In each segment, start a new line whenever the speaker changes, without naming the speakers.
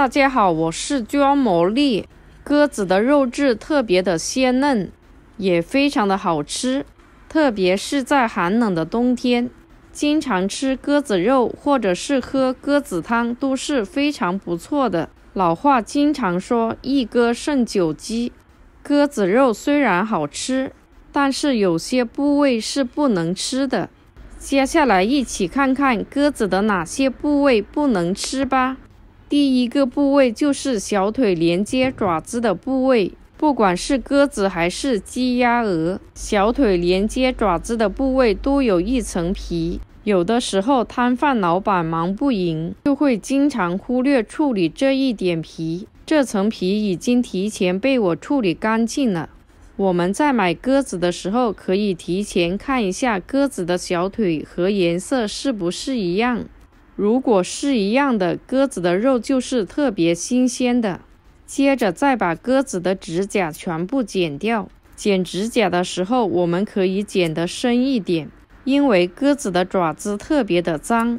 大家好，我是庄魔力。鸽子的肉质特别的鲜嫩，也非常的好吃，特别是在寒冷的冬天，经常吃鸽子肉或者是喝鸽子汤都是非常不错的。老话经常说“一鸽胜九鸡”，鸽子肉虽然好吃，但是有些部位是不能吃的。接下来一起看看鸽子的哪些部位不能吃吧。第一个部位就是小腿连接爪子的部位，不管是鸽子还是鸡、鸭、鹅，小腿连接爪子的部位都有一层皮。有的时候摊贩老板忙不赢，就会经常忽略处理这一点皮。这层皮已经提前被我处理干净了。我们在买鸽子的时候，可以提前看一下鸽子的小腿和颜色是不是一样。如果是一样的，鸽子的肉就是特别新鲜的。接着再把鸽子的指甲全部剪掉。剪指甲的时候，我们可以剪得深一点，因为鸽子的爪子特别的脏。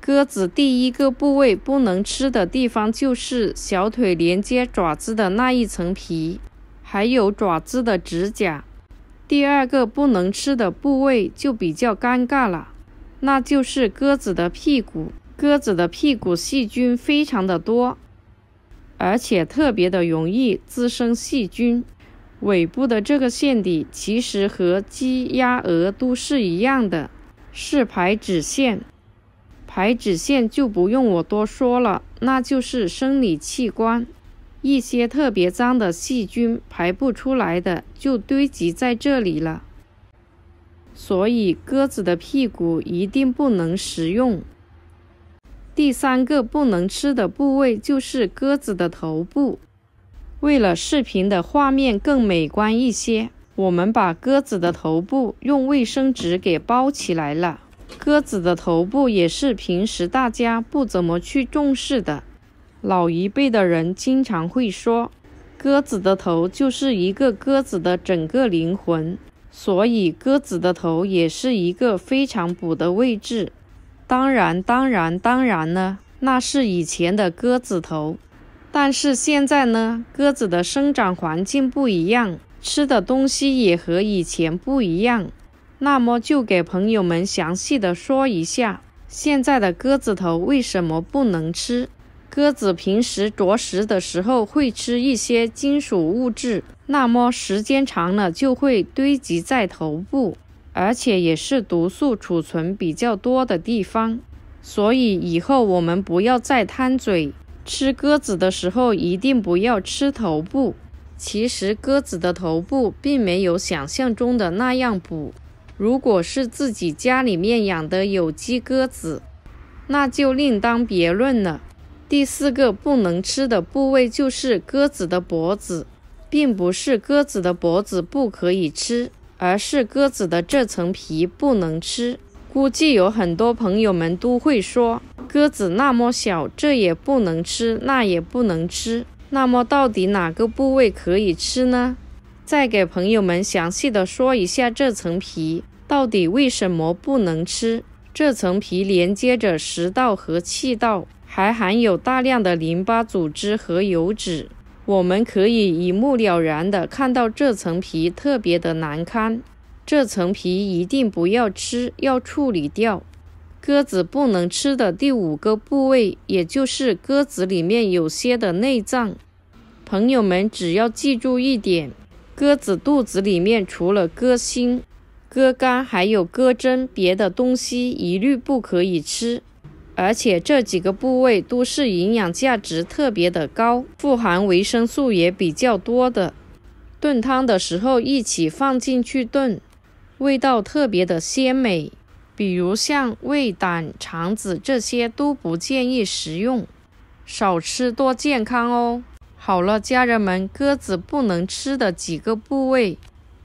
鸽子第一个部位不能吃的地方就是小腿连接爪子的那一层皮，还有爪子的指甲。第二个不能吃的部位就比较尴尬了，那就是鸽子的屁股。鸽子的屁股细菌非常的多，而且特别的容易滋生细菌。尾部的这个腺体其实和鸡、鸭、鹅都是一样的，是排脂腺。排脂腺就不用我多说了，那就是生理器官。一些特别脏的细菌排不出来的，就堆积在这里了。所以鸽子的屁股一定不能食用。第三个不能吃的部位就是鸽子的头部。为了视频的画面更美观一些，我们把鸽子的头部用卫生纸给包起来了。鸽子的头部也是平时大家不怎么去重视的。老一辈的人经常会说，鸽子的头就是一个鸽子的整个灵魂，所以鸽子的头也是一个非常补的位置。当然，当然，当然呢，那是以前的鸽子头。但是现在呢，鸽子的生长环境不一样，吃的东西也和以前不一样。那么就给朋友们详细的说一下，现在的鸽子头为什么不能吃？鸽子平时啄食的时候会吃一些金属物质，那么时间长了就会堆积在头部。而且也是毒素储存比较多的地方，所以以后我们不要再贪嘴，吃鸽子的时候一定不要吃头部。其实鸽子的头部并没有想象中的那样补。如果是自己家里面养的有机鸽子，那就另当别论了。第四个不能吃的部位就是鸽子的脖子，并不是鸽子的脖子不可以吃。而是鸽子的这层皮不能吃。估计有很多朋友们都会说，鸽子那么小，这也不能吃，那也不能吃。那么到底哪个部位可以吃呢？再给朋友们详细的说一下这层皮到底为什么不能吃。这层皮连接着食道和气道，还含有大量的淋巴组织和油脂。我们可以一目了然的看到这层皮特别的难堪，这层皮一定不要吃，要处理掉。鸽子不能吃的第五个部位，也就是鸽子里面有些的内脏。朋友们只要记住一点，鸽子肚子里面除了鸽心、鸽肝，还有鸽胗，别的东西一律不可以吃。而且这几个部位都是营养价值特别的高，富含维生素也比较多的。炖汤的时候一起放进去炖，味道特别的鲜美。比如像胃、胆、肠子这些都不建议食用，少吃多健康哦。好了，家人们，鸽子不能吃的几个部位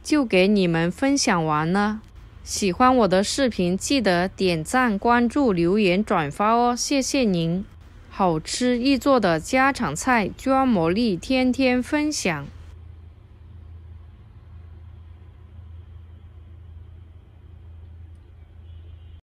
就给你们分享完了。喜欢我的视频，记得点赞、关注、留言、转发哦，谢谢您！好吃易做的家常菜，专魔力天天分享。